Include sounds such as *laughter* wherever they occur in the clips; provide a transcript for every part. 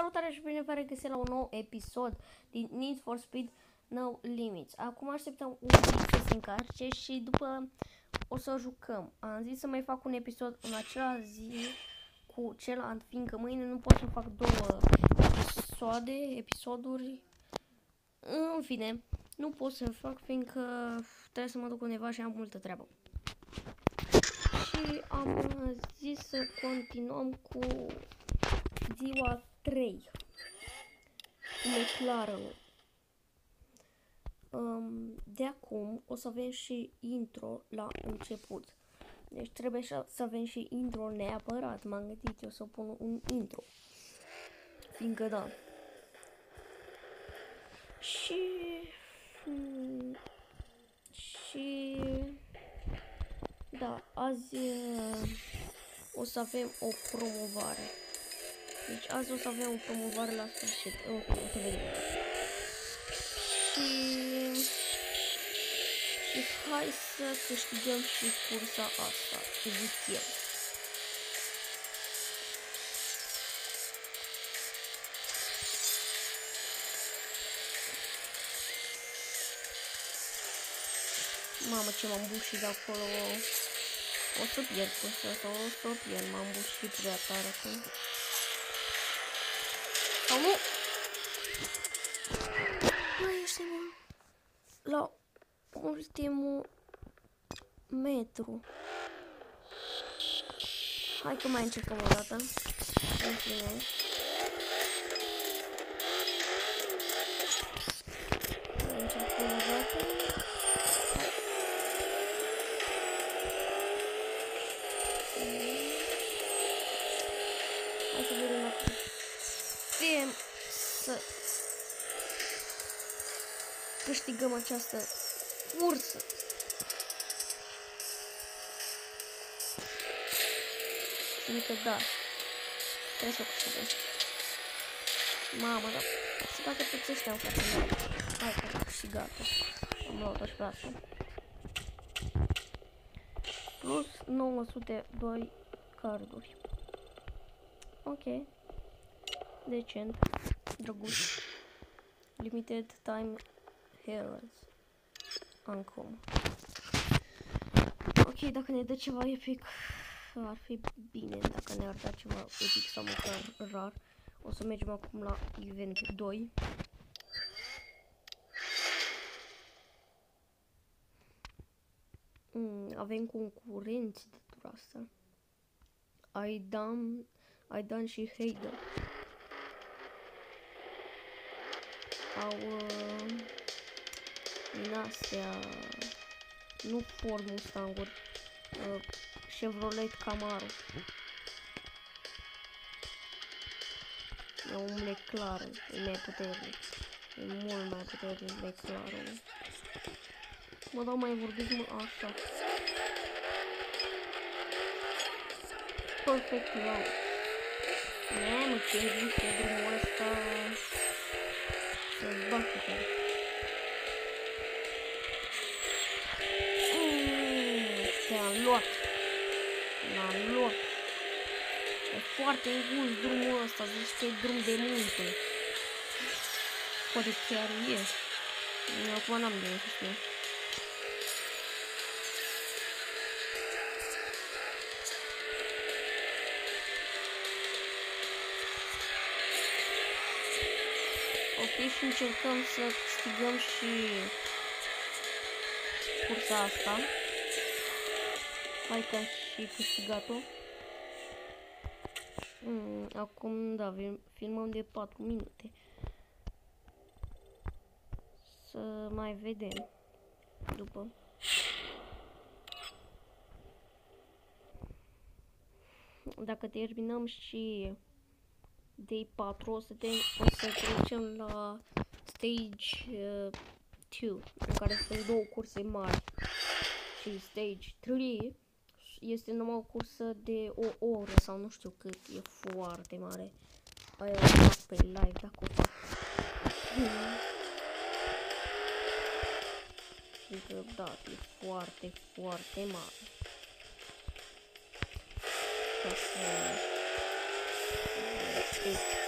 Salutare și bine vă regăsit la un nou episod din Need for Speed No Limits. Acum așteptăm un pic să se încarce și după o să jucăm. Am zis să mai fac un episod în acela zi cu celălalt, fiindcă mâine nu pot să fac două episoade, episoduri. În fine, nu pot să fac fiindcă trebuie să mă duc undeva și am multă treabă. Și am zis să continuăm cu ziua 3 cu McLaren. Um, de acum o să avem și intro la început. Deci trebuie să avem și intro neapărat. M-am gândit eu să pun un intro. Fiindcă da. Și... Hmm, și... Da, azi uh, o să avem o promovare. Deci azi o să avem o promovare la sfârșit. Ok, o să vedem. Și... Și hai să câștigăm și cursa asta, zic eu. Mamă, ce m-am bușit de acolo. O să pierd cursa asta, o să pierd. M-am bușit prea tare acum. Sau nu? Mai ești la ultimul metru. Hai că mai încercăm o dată. Încercăm. Încercăm o dată. Hai să vedem dacă putem să câștigăm această cursă. Fiindcă da, trebuie să o câștigăm. Mamă, dar se bate toți ăștia în fața mea. Hai că am câștigat-o. Am luat-o și pe asta. Plus 902 carduri. Ok. Decent. Drăguț. Limited time heroes. Acum. Ok, dacă ne dă ceva epic, ar fi bine dacă ne-ar da ceva epic sau măcar rar. O să mergem acum la event 2. Mm, avem concurenți de dura asta. Aidan, Aidan și Heider. Au uh, din astea, nu Ford Mustang-uri, uh, Chevrolet Camaro. E un McLaren, e mai puternic. E mult mai puternic McLaren. Mă dau mai vorbiți mă așa. Perfect wow. Mamă, ce zic pe drumul să-ți bată pe Te-am luat. L-am luat. E foarte îngust drumul ăsta, zici că e drum de munte. Poate chiar e. Acum n-am de știu. Ok, și încercăm să câștigăm și cursa asta. Hai că am și câștigat-o. Mm, acum, da, filmăm de 4 minute. Să mai vedem după. Dacă terminăm și Day 4 o să, te, o să trecem la Stage uh, 2, în care sunt două curse mari. Și Stage 3 este numai o cursă de o oră sau nu știu cât, e foarte mare. Aia o fac pe live dacă o fac. Și că da, e foarte, foarte mare. Ca să... Deci,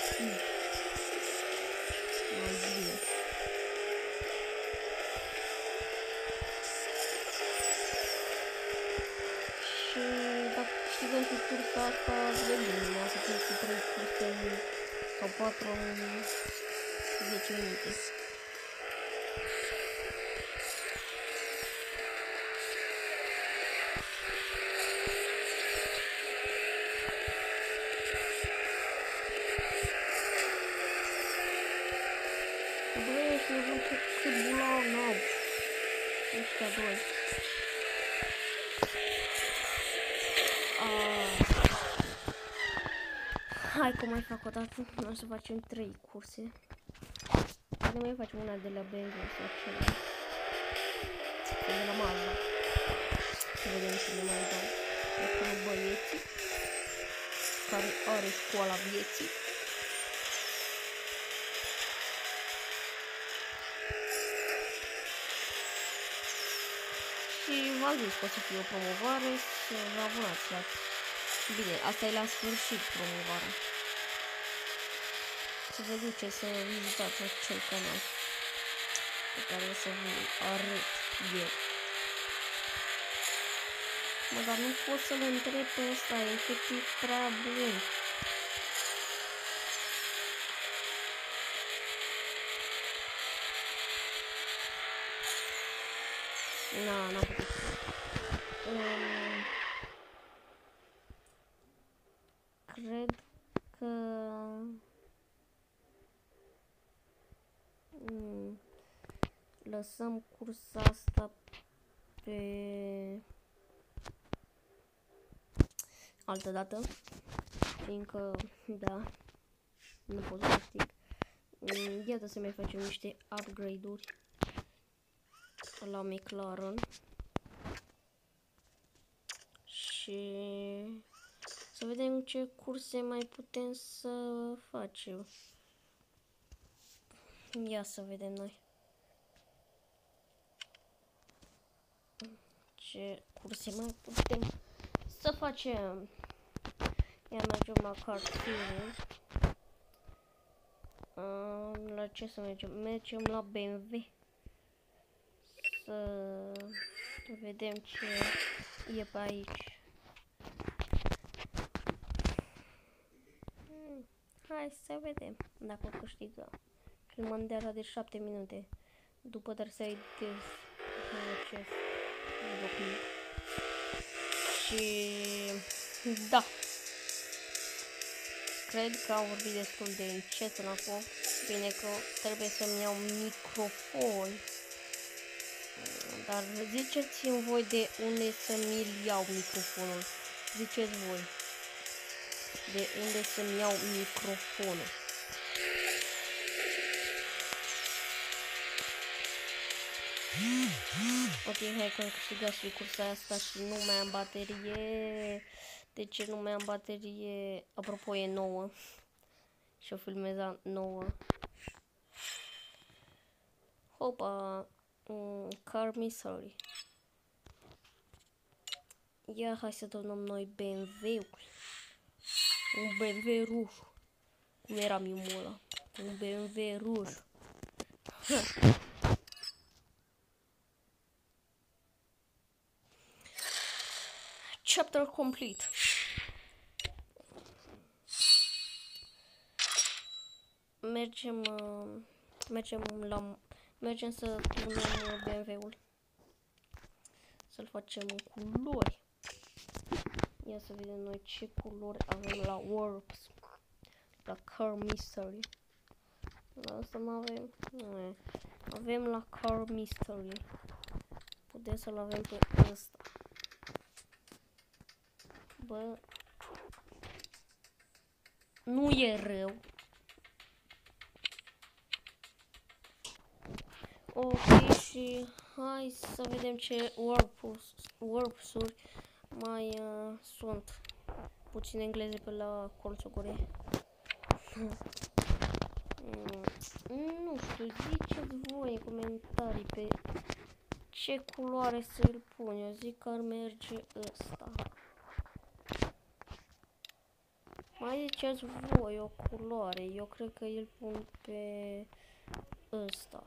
Hai că mai fac o dată. O să facem trei curse. Poate mai facem una de la BMW sau ceva. Sau de la Mazda. Să vedem ce ne mai dau. Acolo băieții. Care are școala vieții. Și v-am zis că o să fie o promovare să vă abonați la... Bine, asta e la sfârșit promovarea. Să vă duceți să vizitați acel canal pe care o să vă arăt eu. Mă, dar nu pot să-l întreb pe ăsta, e efectiv prea bun. Cred că... Mm, lăsăm cursa asta pe altă dată, fiindcă, da, nu pot să știu. Mm, Iată să mai facem niște upgrade-uri la McLaren și să vedem ce curse mai putem să facem. Ia să vedem noi. Ce curse mai putem să facem. Ia mergem la cartiere. La ce să mergem? Mergem la BMW să vedem ce e pe aici. Hmm, hai să vedem dacă o câștigă. Filmăm de 7 minute. După dar să editez acest videoclip. Și da. Cred că am vorbit destul de încet până acum. Bine că trebuie să-mi iau microfon dar ziceți-mi voi de unde să mi iau microfonul. Ziceți voi. De unde să-mi iau microfonul. Ok, hai că am câștigat și cursa asta și nu mai am baterie. De ce nu mai am baterie? Apropo, e nouă. Și o filmeza nouă. Hopa! Mm, car Misery. Ia hai să donăm noi BMW-ul. Un BMW roșu. Cum era mimul ăla? Un BMW roșu. *laughs* Chapter complete. Mergem, uh, mergem la Mergem să turnăm BMW-ul. Să-l facem în culori. Ia să vedem noi ce culori avem la Warps. La Car Mystery. La asta nu avem. Nu Avem la Car Mystery. Putem să-l avem pe ăsta. Bă. Nu e rău. Ok, și hai să vedem ce warps-uri mai uh, sunt. Puțin engleze pe la colțul Corei. mm, *laughs* nu știu, ziceți voi în comentarii pe ce culoare să-l pun. Eu zic că ar merge ăsta. Mai ziceți voi o culoare. Eu cred că îl pun pe ăsta.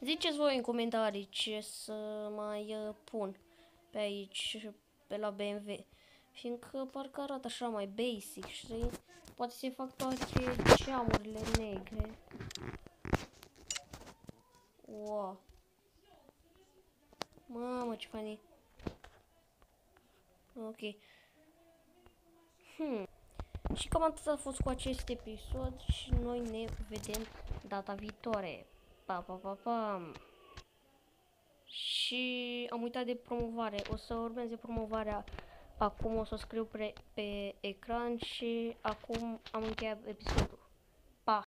Ziceți voi în comentarii ce să mai uh, pun pe aici, pe la BMW. Fiindcă parcă arată așa mai basic, știi? Poate să fac toate geamurile negre. Wow. Mamă, ce funny. Ok. Hmm. Și cam atât a fost cu acest episod și noi ne vedem data viitoare. Pa, pa, pa, pa. Și am uitat de promovare. O să urmeze promovarea acum, o să o scriu pe, pe ecran și acum am încheiat episodul. Pa!